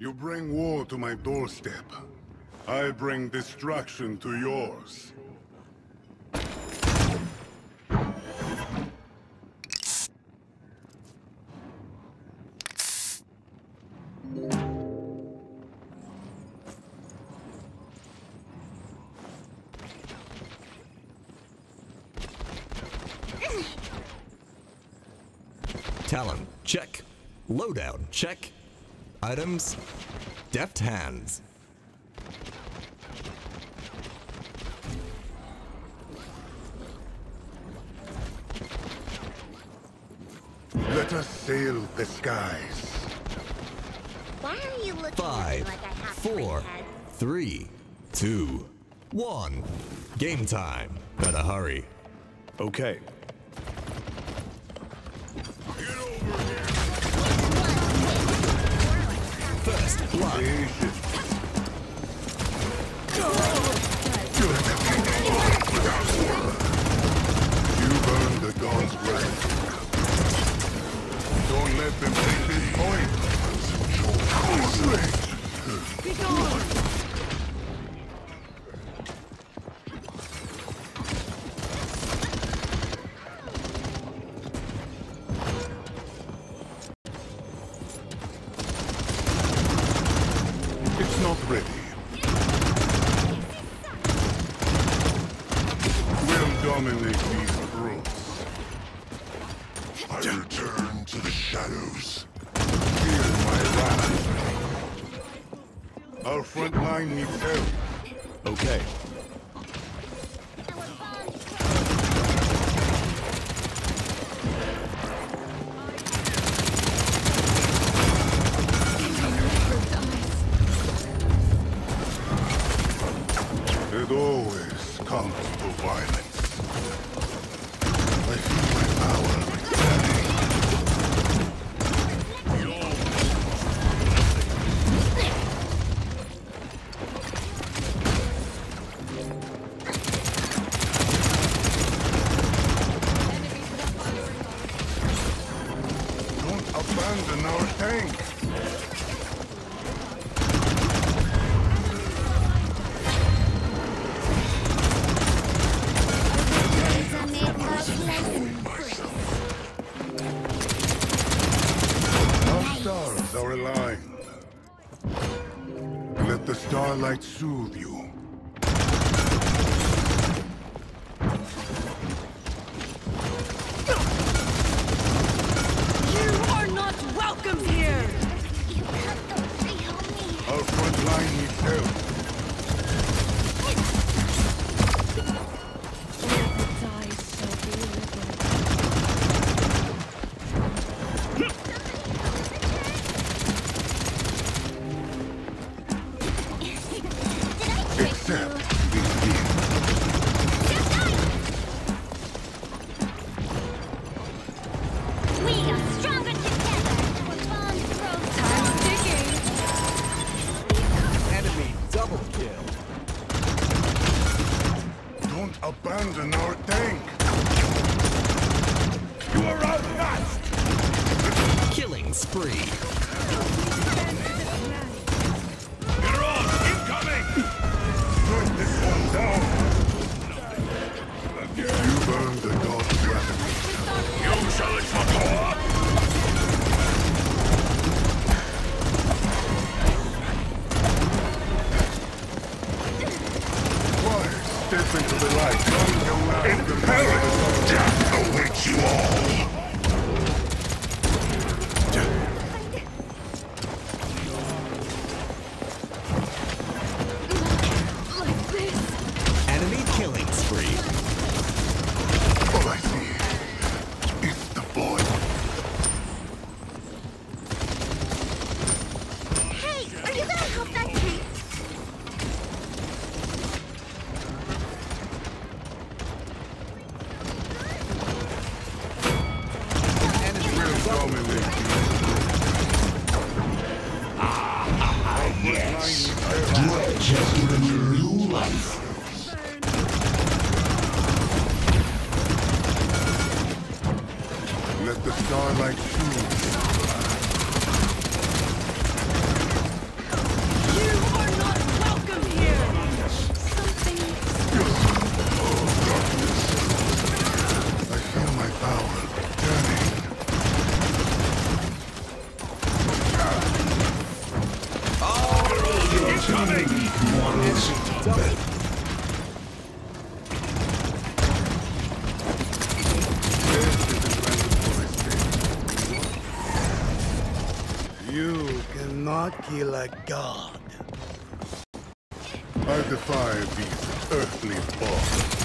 You bring war to my doorstep. I bring destruction to yours. Talent, check. Loadout, check. Items, deft hands. Let us sail the skies. Why are you looking at me Five, like I have four, three heads? three, two, one. Game time. Better hurry. Okay. Don't let them take this point. It's Our front line needs help. Okay. It always comes to violence. Abandon our tank. Stars are aligned. Let the starlight soothe. You abandon our tank. You are outmatched! Killing spree. cannot kill a god. I defy these earthly bonds.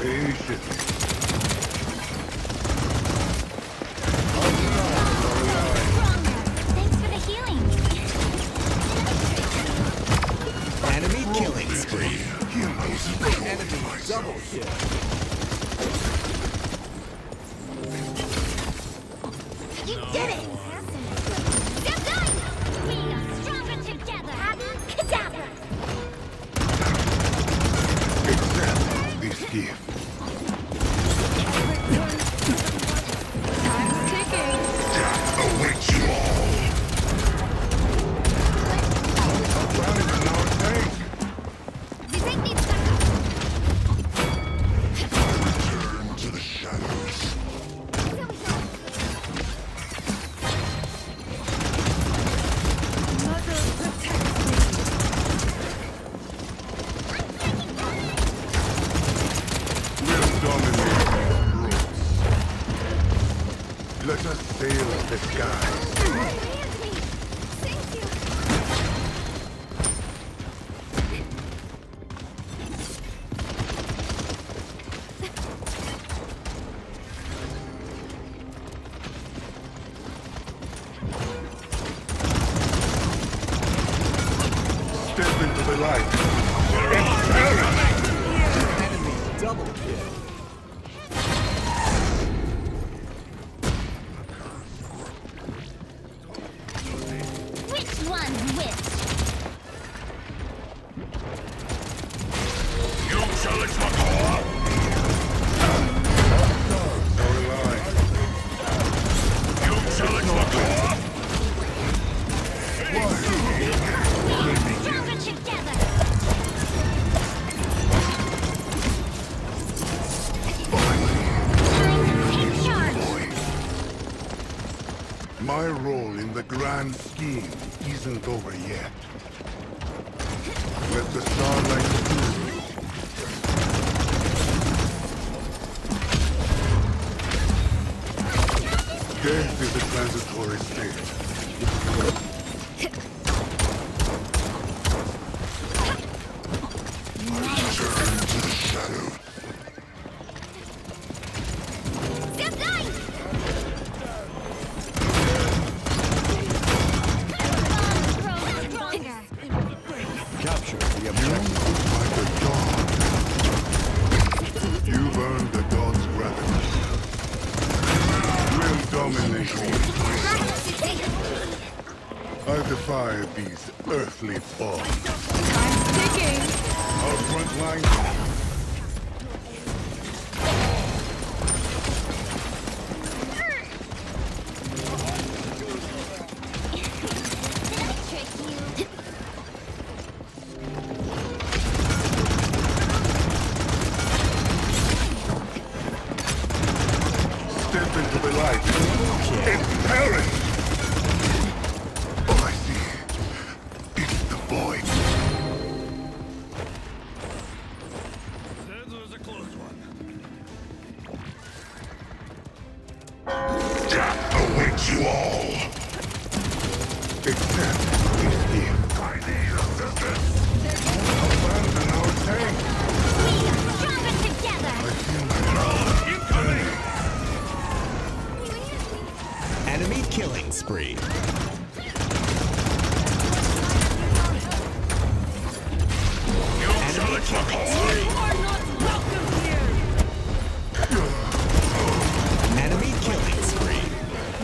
Patience. Let us sail the sky. Step into the light. Enemy double kill. nighttime scheme isn't over yet. Let the starlight through. Death is a transitory state. I defy these earthly bonds. Time's ticking. Our front line we are not welcome here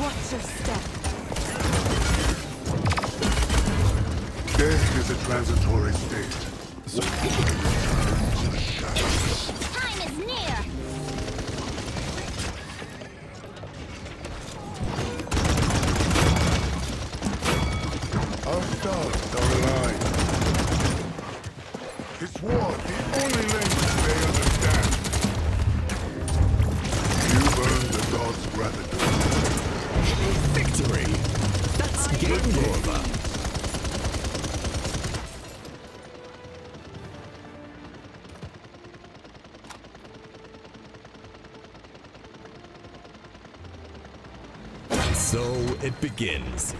what's your step Death is a transitory state. So it begins.